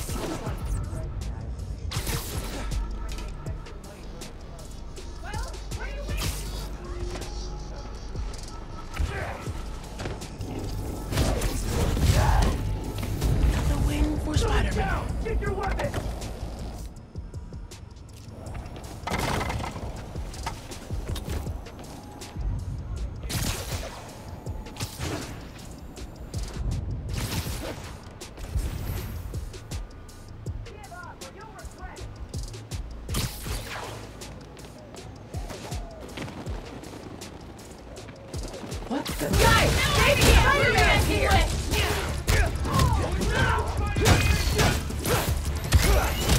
すごい! What the? Guys, baby Spider-Man here! Can't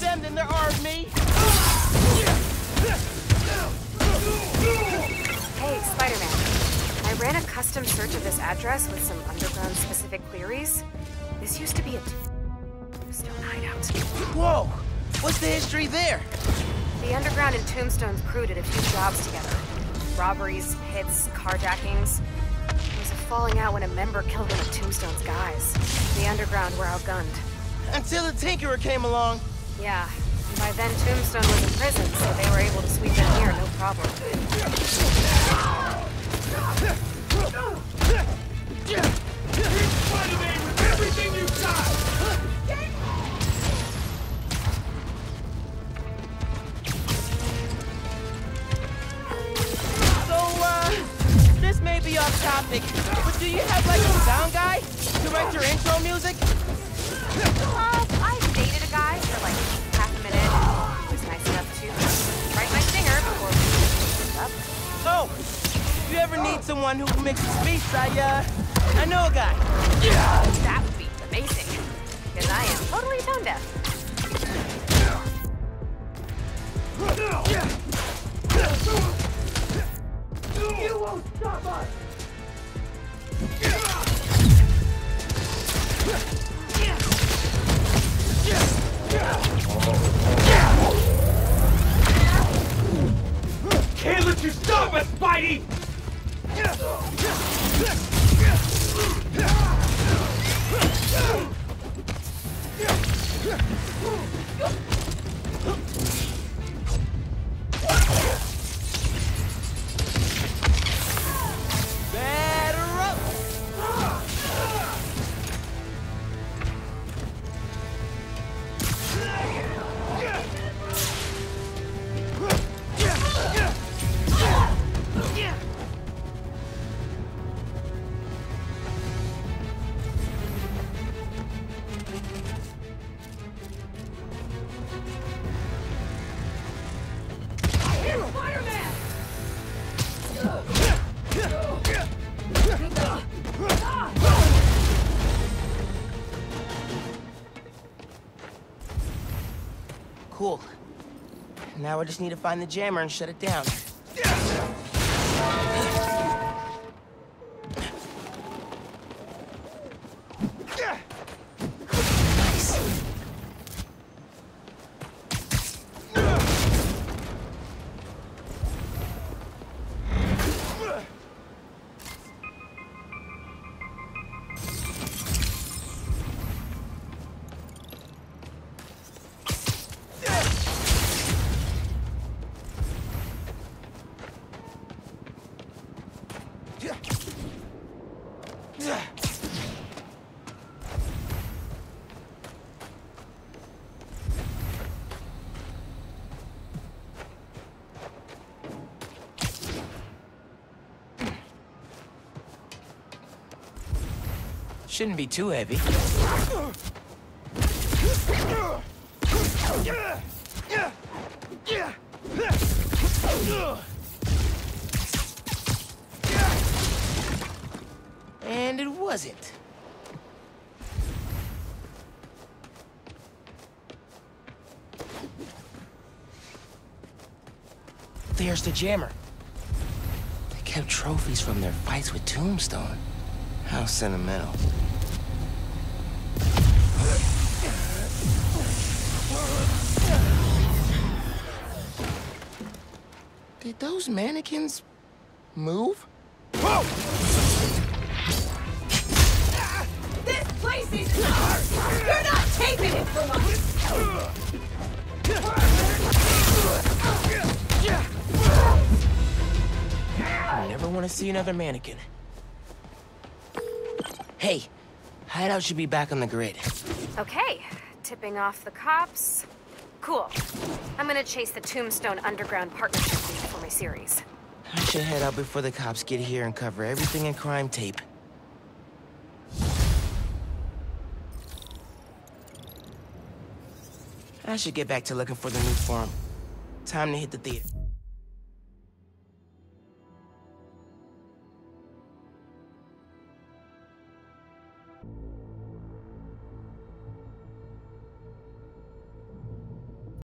them than there are of me? Hey, Spider-Man. I ran a custom search of this address with some underground-specific queries. This used to be a Tombstone hideout. Whoa! What's the history there? The Underground and Tombstone's crew did a few jobs together. Robberies, hits, carjackings. There was a falling out when a member killed one of Tombstone's guys. The Underground were outgunned. Until the Tinkerer came along. Yeah, by then Tombstone was in prison, so they were able to sweep in here, no problem. Everything you've got! So, uh, this may be off topic, but do you have like a sound guy to write your intro music? Uh, ever need someone who mixes beats, I, uh, I know a guy. Yeah! That would be amazing. Because I am totally tone deaf. You won't stop us! Can't let you stop us, Spidey! Better up. Spider-Man! Cool. Now I just need to find the jammer and shut it down. Shouldn't be too heavy. And it wasn't. There's the jammer. They kept trophies from their fights with Tombstone. How sentimental. Did those mannequins move? Whoa! This place is ours! You're not taking it from us! I never want to see another mannequin. Hey, Hideout should be back on the grid. Okay, tipping off the cops. Cool. I'm gonna chase the Tombstone Underground Partnership lead for my series. I should head out before the cops get here and cover everything in crime tape. I should get back to looking for the Nuform. Time to hit the theater.